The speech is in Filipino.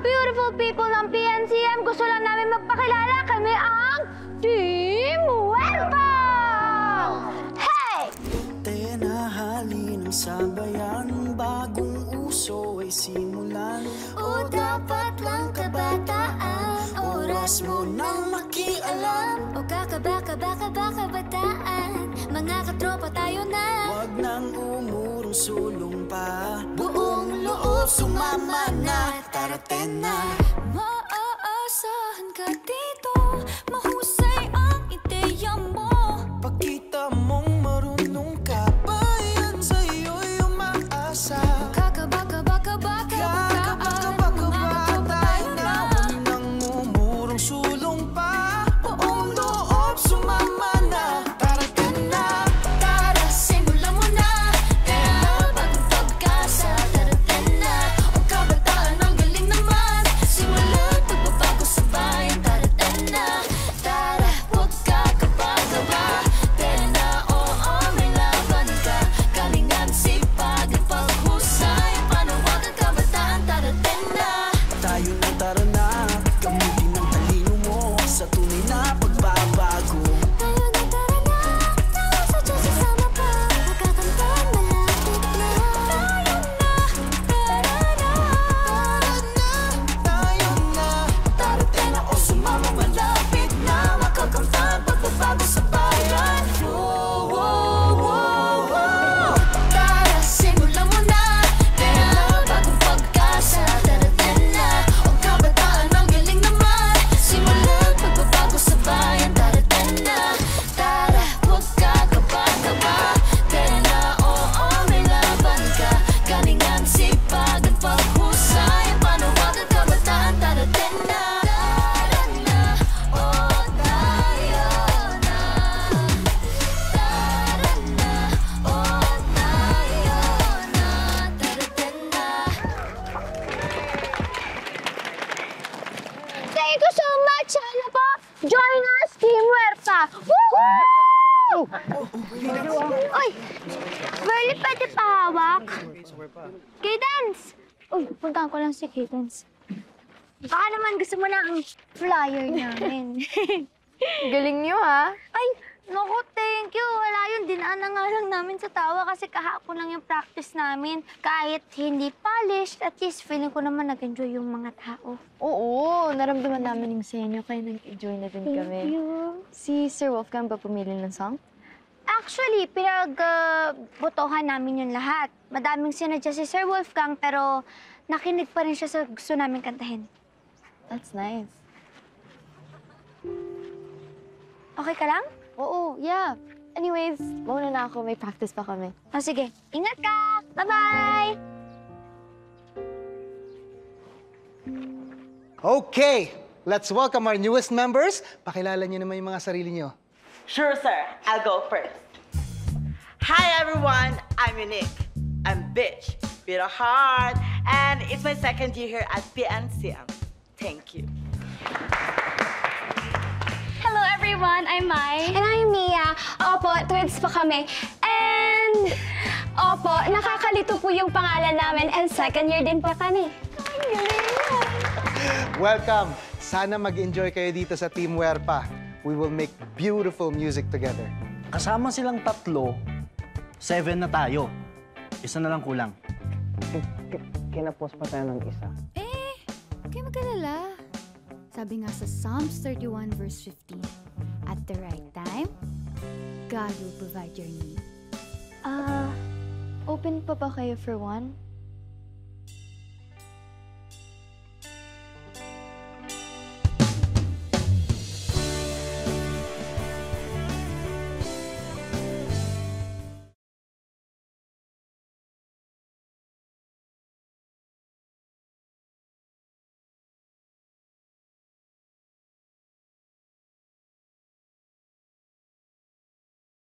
beautiful people ng PNCM, gusto lang namin magpakilala. Kami ang Team Huerta! Hey! Tenahali ng sabayan Bagong uso ay simulan O dapat lang kabataan Oras mo nang makialam O kakaba-kaba-kaba-kabataan Mga katropa tayo na Huwag nang umurong sulong pa Buong loob sumama na Taraten Thank you so much! Sana po, join us, Team Huerta! Woohoo! Uy! Verly, pwede pahawak? Cadence! Uy, puntahan ko lang si Cadence. Baka naman gusto mo na ang flyer namin. Galing niyo ha. Ay, naku, thank you. Wala yun. Dinaan na nga lang namin sa tawa kasi kahapon lang yung practice namin. Kahit hindi polished, at least feeling ko naman nag-enjoy yung mga tao. Oo, naramdaman namin yung saya niyo kaya nag-enjoy na din kami. you. Si Sir Wolfgang ba pumili ng song? Actually, pinag-botohan namin yung lahat. Madaming sinadya si Sir Wolfgang, pero nakinig pa rin siya sa gusto namin kantahin. That's nice. Okay ka lang? Oo, yeah. Anyways, mauna na ako. May practice pa kami. O sige, ingat ka! Bye-bye! Okay, let's welcome our newest members. Pakilala niyo naman yung mga sarili niyo. Sure, sir. I'll go first. Hi, everyone. I'm Unique. I'm bitch, bit of heart, and it's my second year here at PNCM. Thank you. Hello everyone, I'm Mai. And I'm Mia. Opo, twins pa kami. And, opo, nakakalito po yung pangalan namin and second year din po kami. Welcome. Sana mag-enjoy kayo dito sa Team Werpa. We will make beautiful music together. Kasama silang tatlo, seven na tayo. Isa na lang kulang. Kinapos pa tayo ng isa. Eh, huwag kayo mag-alala. Sabi nga sa Psalms 31 verse 15, At the right time, God will provide your need. Ah, open pa ba kayo for one?